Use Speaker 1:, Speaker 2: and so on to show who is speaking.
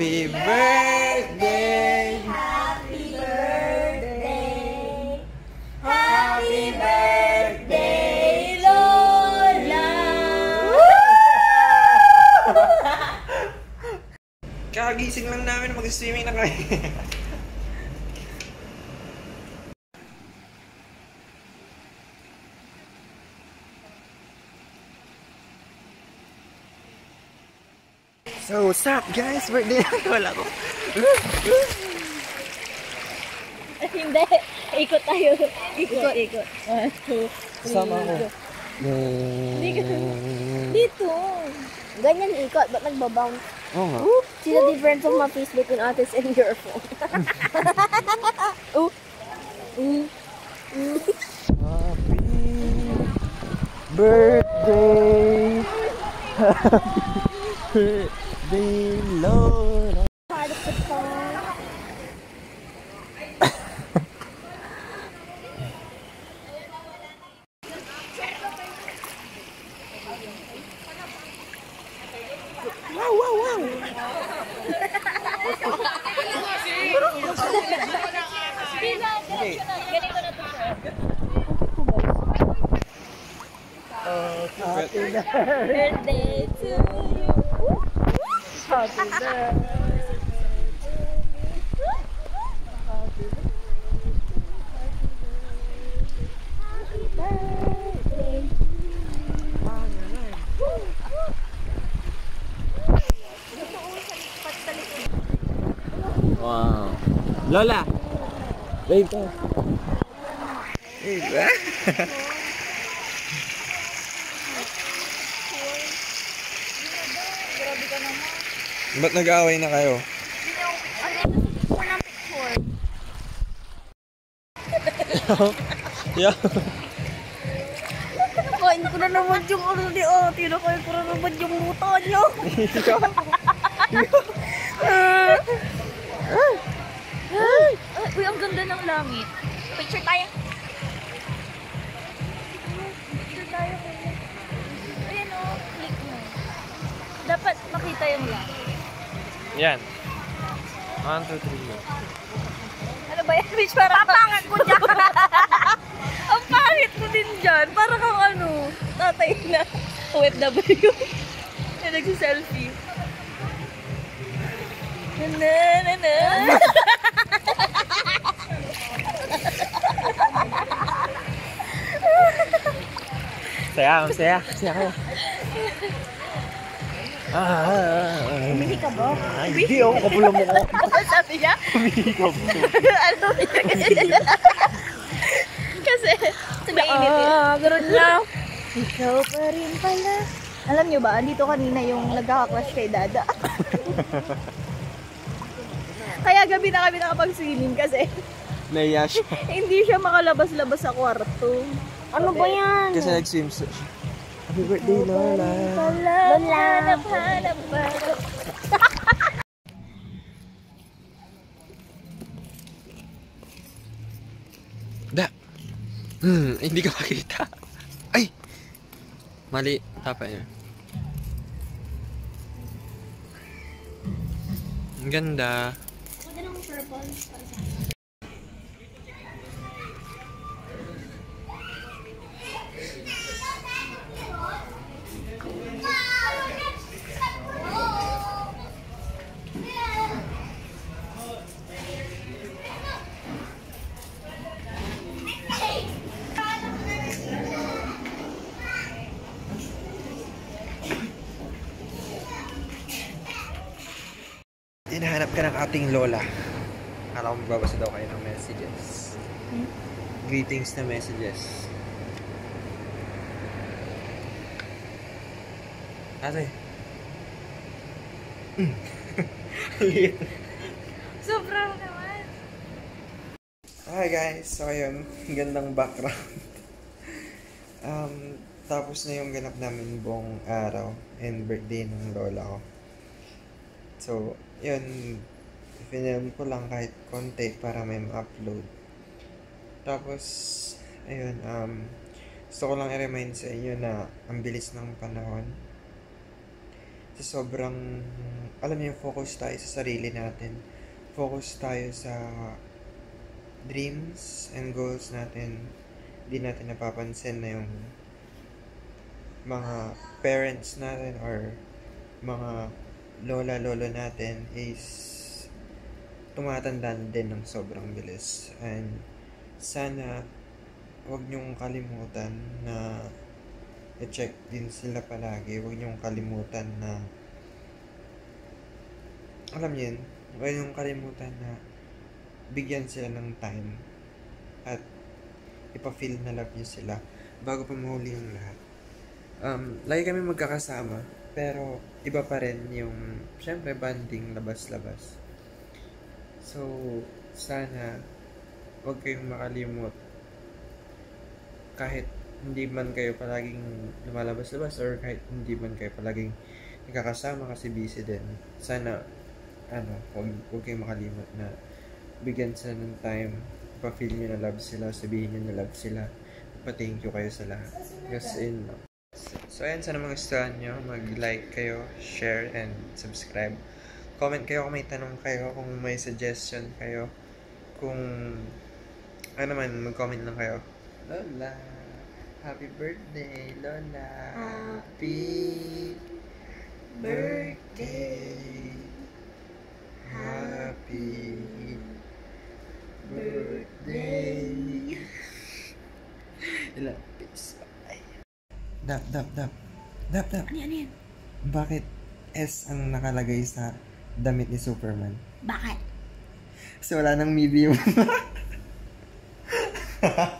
Speaker 1: Happy birthday!
Speaker 2: Happy birthday! Happy birthday, Lola!
Speaker 1: Kakagising lang namin, mag-swimming na kami. so, what's up guys? Birthday na wala ko.
Speaker 2: Hindi. Ikot tayo. Ikot, ikot. One, two, three,
Speaker 1: Sama
Speaker 2: go. Dito. Ganyan ikot, ba't nagbabounce?
Speaker 1: Oo nga.
Speaker 2: See the difference of my face between others and your phone. Ooh. Ooh.
Speaker 1: Happy birthday! Happy birthday, Lola!
Speaker 2: Part of the phone.
Speaker 1: Wow, wow, wow! Okay.
Speaker 2: Ganito na to, sir.
Speaker 1: Happy
Speaker 2: Birthday to you. Happy birthday.
Speaker 1: Wow. Lola! đi ka. Ba't nag-aaway na kayo? yeah.
Speaker 2: Kain ko na naman yung ano ni ate. Nakain ko na naman yung muta niyo. Uy, ang ganda ng langit. Picture tayo. Picture tayo. Ayan o, click mo. Dapat makita yung langit.
Speaker 1: Yan. One, two, three. go.
Speaker 2: Ano ba yan, bitch? Parang Papangan ko dyan. ang pangit mo din dyan. Para kang ano, tatay na OFW. na nagsiselfie. Na na na.
Speaker 1: Saya, masaya. Masaya kayo. Ah, ah, ah, ah.
Speaker 2: Hindi ka ba?
Speaker 1: Hindi ako kabulang mo ko.
Speaker 2: Sabi niya?
Speaker 1: Hindi ka ba?
Speaker 2: ano? Kasi, mainit. Ah, ganun lang. Ikaw pa rin pala. Alam niyo ba, andito kanina yung nagkaka-crush kay Dada. Kaya gabi na kami nakapag-swimming kasi
Speaker 1: Naiya siya.
Speaker 2: hindi siya makalabas-labas sa kwarto. Ano ba yan?
Speaker 1: Kasi nag-swimsuit siya. Happy birthday, Lola.
Speaker 2: Lola, hanap, hanap, hanap.
Speaker 1: Da. Hmm, hindi ka makita. Ay! Mali. Tapa niya. Ang ganda. Hinahanap ka ng ating lola. Akala ko magbabasa daw kayo ng messages. Greetings na messages. Ate. Liit.
Speaker 2: Sobrang naman.
Speaker 1: Hi guys, so ayun, gandang background. um, tapos na yung ganap namin buong araw and birthday ng lola ko. So, yun, film ko lang kahit konti para may ma-upload. Tapos, ayun, um, gusto ko lang i-remind sa inyo na ang bilis ng panahon. Kasi sobrang, alam niyo, focus tayo sa sarili natin. Focus tayo sa dreams and goals natin. Hindi natin napapansin na yung mga parents natin or mga lola lolo natin is tumatanda din ng sobrang bilis. And sana wag niyong kalimutan na i-check din sila palagi. Wag niyong kalimutan na alam niyo yun wag niyong kalimutan na bigyan sila ng time at ipa-feel na love niyo sila bago pa mahuli yung lahat. Um, lagi kami magkakasama pero iba pa rin yung syempre banding labas-labas. So sana huwag kayong makalimot kahit hindi man kayo palaging lumalabas-labas or kahit hindi man kayo palaging nakakasama kasi busy din. Sana ano huwag, huwag kayong makalimot na bigyan sila ng time. Pa-feel nyo na love sila sabihin nyo na love sila. Pa-thank you kayo sa lahat. Kasi in So, ayan, sana mga gustuhan nyo. Mag-like kayo, share, and subscribe. Comment kayo kung may tanong kayo, kung may suggestion kayo. Kung, ano man, mag-comment lang kayo. Lola, happy birthday, Lola. Happy birthday. Happy birthday. Peace. Dap, dap, dap. Dap, dap.
Speaker 2: Ano yan, ano yan?
Speaker 1: Bakit S ang nakalagay sa damit ni Superman?
Speaker 2: Bakit?
Speaker 1: Kasi wala nang medium.